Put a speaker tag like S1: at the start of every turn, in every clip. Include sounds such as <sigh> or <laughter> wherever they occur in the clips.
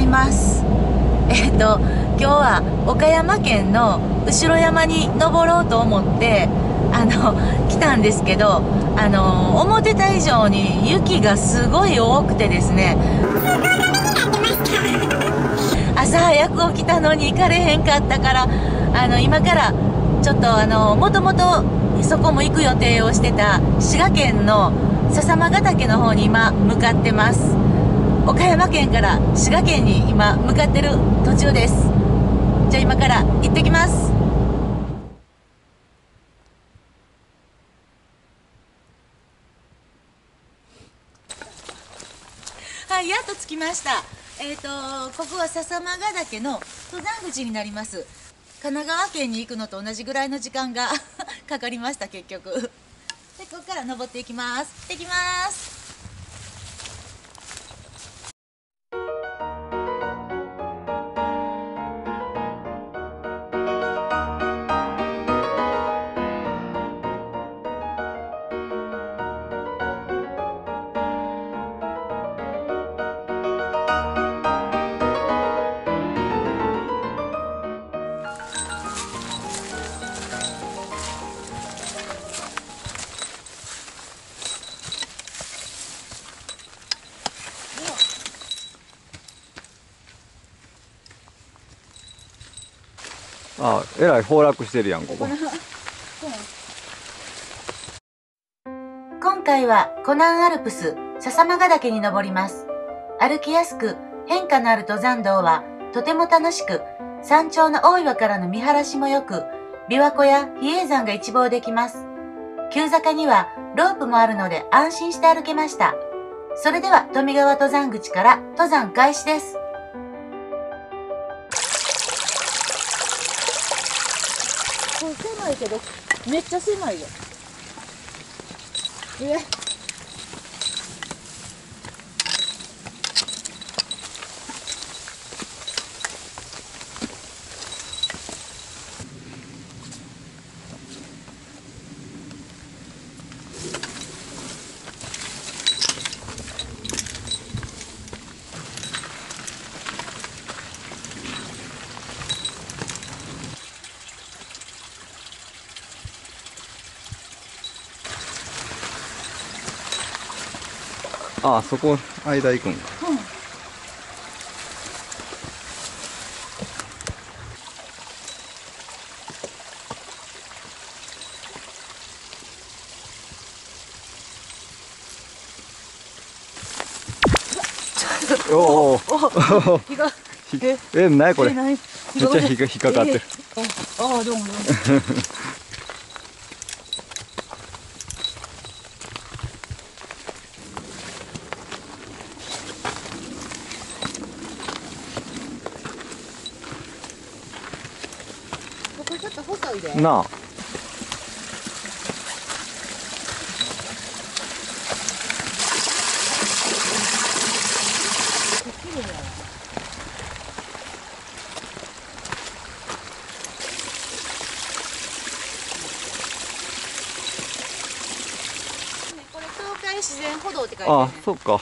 S1: います。えっと今日は岡山県の後ろ山に登ろうと思ってあの来たんですけどあの思ってた以上に雪がすごい多くてですね。朝早く起きたのに行かれへんかったからあの今からちょっとあのもともとそこも行く予定をしてた滋賀県の笹間ヶ岳の方に今向かってます。岡山県から滋賀県に今向かってる途中です。じゃあ今から行ってきます。はいやっと着きました。えっ、とここは笹間ヶ岳の登山口になります。神奈川県に行くのと同じぐらいの時間が <laughs> かかりました結局。でここから登っていきます。行ってきます。
S2: あえらい崩落してるやんここ
S1: 今回はコナンアルプス笹間ヶ岳に登ります。歩きやすく変化のある登山道はとても楽しく、山頂の大岩からの見晴らしも良く、琵琶湖や比叡山が一望できます。急坂にはロープもあるので安心して歩けました。それでは富川登山口から登山開始です。これ狭いけど、めっちゃ狭いよ。え
S2: あそこ間行くんか
S1: うん。
S2: おお <laughs>
S1: え
S2: え何これ？
S1: え
S2: めっ
S1: 何
S2: ちゃ引っか引っかかってる。
S1: えああ、どうもどうも。ここちょっと細いで。
S2: なあ。
S1: 綺麗やわこれ東海自然歩道って書いてあ
S2: あ
S1: るね。
S2: そっか。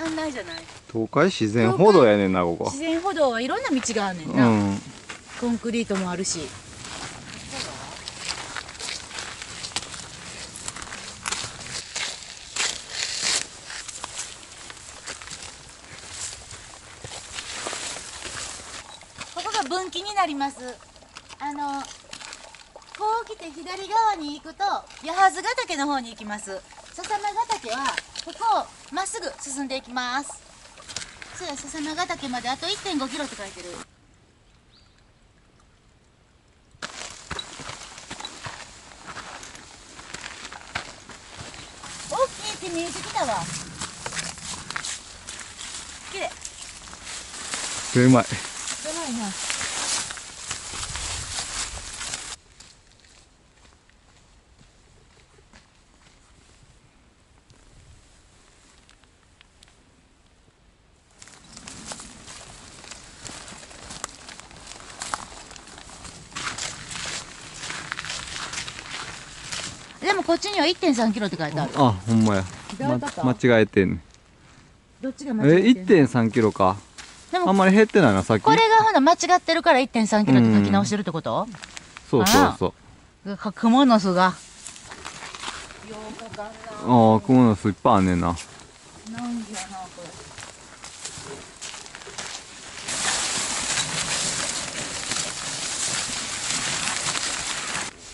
S1: うん、案内じゃない。
S2: 東海自然歩道やねんなここ。
S1: 自然歩道はいろんな道があんねん
S2: う
S1: な、
S2: ん。
S1: コンクリートもあるしここが分岐になります。あのこう来て左側に行くと八幡ヶ岳の方に行きます。笹間ヶ岳はここをまっすぐ進んでいきます。そうや笹間ヶ岳まであと1 5キロって書いてる。大きい木見えてきたわ。きれい
S2: 狭い。
S1: 狭いなでもこっちには1.3キロって書いてある。
S2: あほんまや、間違えてんね
S1: どっちが間
S2: え
S1: 違えてんの
S2: ？1.3キロか。
S1: でも
S2: あんまり減ってないな、さっき。
S1: これがほな間違ってるから1.3キロって書き直してるってこと？
S2: そうそうそう。
S1: かクモの巣が。
S2: ああ、雲の巣いっぱいあんねんな、
S1: これ。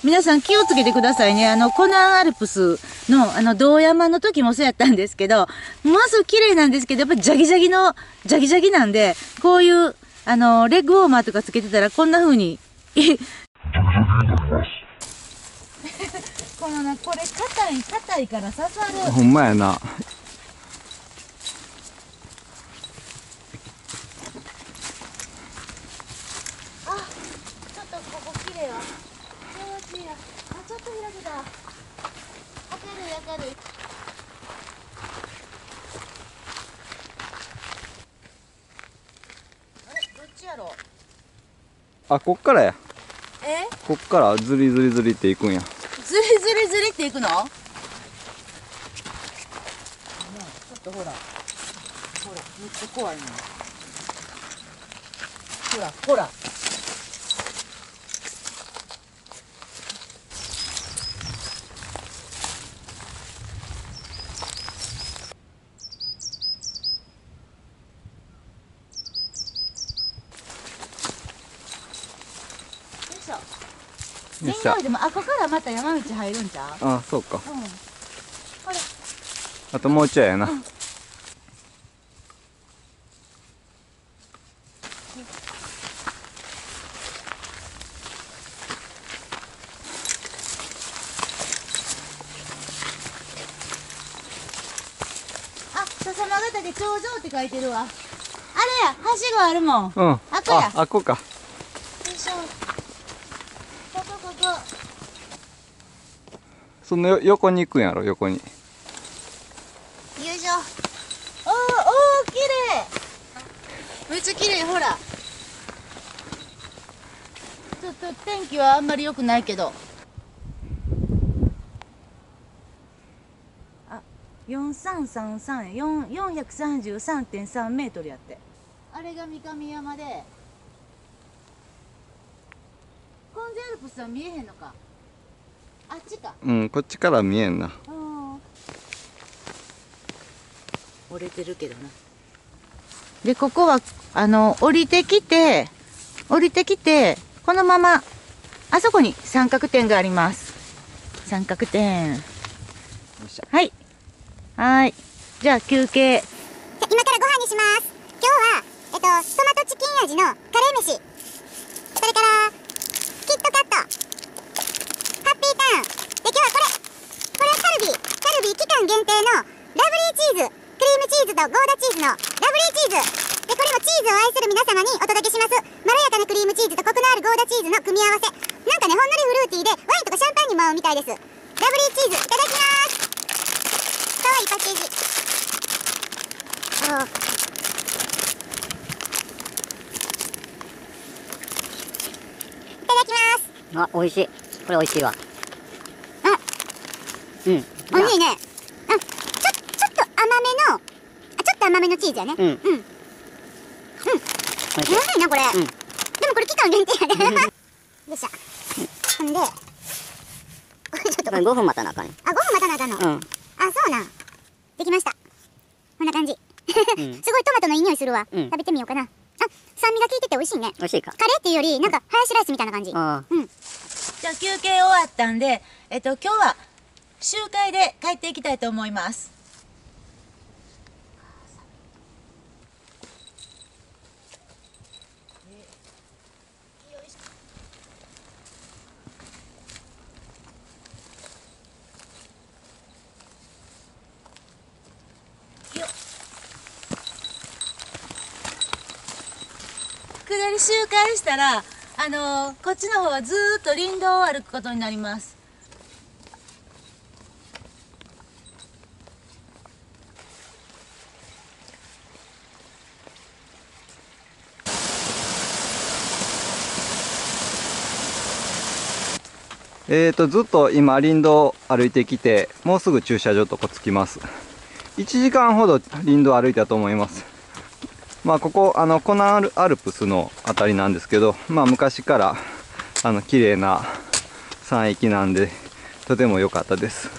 S1: 皆さん気をつけてくださいね。あの、コナンアルプスの、あの、道山の時もそうやったんですけど、ものすごく綺麗なんですけど、やっぱりジャギジャギの、ジャギジャギなんで、こういう、あの、レッグウォーマーとかつけてたら、こんな風に、<laughs> このな、これ硬い、硬いから刺さる。
S2: ほんまやな。
S1: あ、ちょっとここ綺麗よ。気持ちいいや。あ、ちょっと開けた。明るい明るい。あれ、どっちやろう。
S2: あ、こっからや。
S1: え、
S2: こっからズリズリズリっていくんや。
S1: ずりずりずりっていくの？ちょっとほら、ほら、めっちゃ怖いの。ほら、ほら。よいしょ。
S2: よっしゃ
S1: 全。でもあこからまた山道入るんちゃう？
S2: あ、そうか。
S1: うん。ほら。
S2: あともうちょいやな。
S1: あ、笹間ヶ岳頂上って書いてるわ。あれや、はしごあるもん。よ
S2: うん。
S1: あこや
S2: あ、あこか。
S1: いしょ。ここここ。
S2: その横に行くんやろ、横に。
S1: よいしょ。おー、おー、綺麗。めっちゃ綺麗、ほら。ちょっと天気はあんまり良くないけど。あ、四三三三四四百三十三点三メートルやって。あれが三上山で。コンゼアルプスは見えへんのか。あっちか。
S2: うん、こっちから見えんな。
S1: うん折れてるけどな。でここはあの降りてきて降りてきてこのままあそこに三角点があります。三角点。はい。はい。じゃあ休憩。
S3: 今からご飯にします。今日は、えっと、トマトチキン味のカレー飯。それからキットカットで今日はこれこれはカルディカルディ期間限定のラブリーチーズクリームチーズとゴーダチーズのラブリーチーズでこれもチーズを愛する皆様にお届けしますまろやかなクリームチーズとコクのあるゴーダチーズの組み合わせなんかねほんのりフルーティーでワインとかシャンパンにも合うみたいですラブリーチーズいただきますかわいいパッケージおいただきます
S4: あ、美味しい。これ美味しいわ。
S3: あ
S4: うん。
S3: 美味しいね。あちょちょっと甘めのあちょっと甘めのチーズやね。
S4: うん。
S3: うん。
S4: 美味し
S3: 美味しいなこれ、
S4: うん。
S3: でもこれ期間限定やね <laughs> よっしゃ。ほんで。これちょっと
S4: これ5分待たなあかんね
S3: あ5分待たなあかんの、
S4: うん。
S3: あそうなん。できました。こんな感じ。
S4: ん。<laughs>
S3: すごいトマトのいい匂いするわ、
S4: うん。
S3: 食べてみようかな。あ酸味が効いてて美味しいね。
S4: 美味しいか。
S3: カレーっていうよりなんかハヤシライスみたいな感じ。
S4: ああ。
S3: うん。
S1: じゃあ休憩終わったんでえっと今日は集会で帰っていきたいと思います。下り周回したらあのーこっちの方はずーっと林道を歩くことになります。
S2: えーと、ずっと今林道歩いてきて、もうすぐ駐車場とこ着きます。1時間ほど林道歩いたと思います。まあここあのコナンアルプスのあたりなんですけどまあ昔からあの綺麗な山域なんでとても良かったです。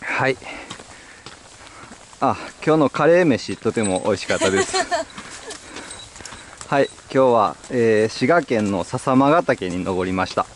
S2: はい。あ今日のカレー飯とても美味しかったです。<laughs> はい。今日は、えー滋賀県の笹間ヶ岳に登りました